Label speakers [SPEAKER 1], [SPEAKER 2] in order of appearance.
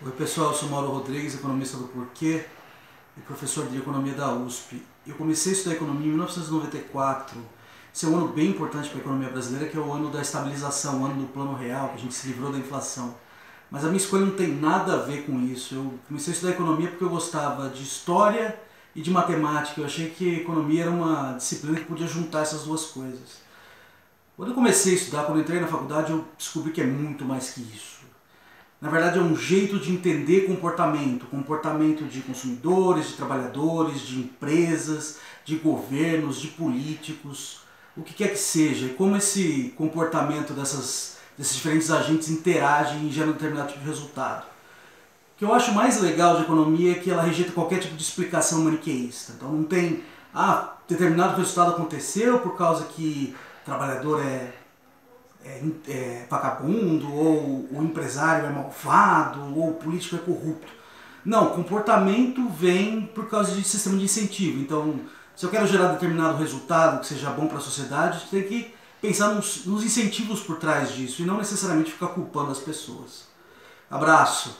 [SPEAKER 1] Oi pessoal, eu sou Mauro Rodrigues, economista do Porquê e professor de economia da USP. Eu comecei a estudar economia em 1994. Esse é um ano bem importante para a economia brasileira, que é o ano da estabilização, o ano do plano real, que a gente se livrou da inflação. Mas a minha escolha não tem nada a ver com isso. Eu comecei a estudar economia porque eu gostava de história e de matemática. Eu achei que economia era uma disciplina que podia juntar essas duas coisas. Quando eu comecei a estudar, quando eu entrei na faculdade, eu descobri que é muito mais que isso. Na verdade, é um jeito de entender comportamento, comportamento de consumidores, de trabalhadores, de empresas, de governos, de políticos, o que quer que seja, e como esse comportamento dessas, desses diferentes agentes interagem e geram um determinado tipo de resultado. O que eu acho mais legal de economia é que ela rejeita qualquer tipo de explicação maniqueísta. Então não tem, ah, determinado resultado aconteceu por causa que o trabalhador é é, é vagabundo, ou o empresário é malvado, ou o político é corrupto. Não, comportamento vem por causa de sistema de incentivo. Então, se eu quero gerar determinado resultado que seja bom para a sociedade, tem que pensar nos, nos incentivos por trás disso e não necessariamente ficar culpando as pessoas. Abraço!